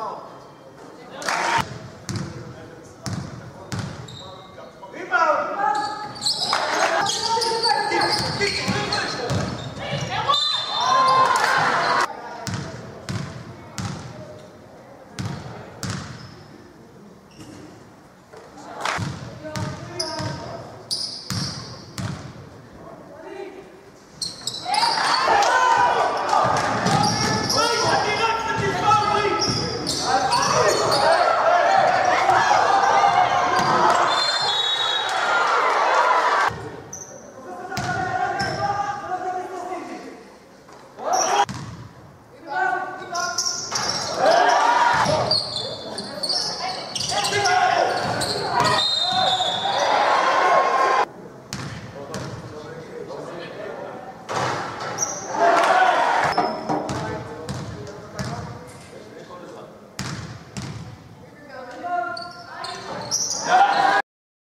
해서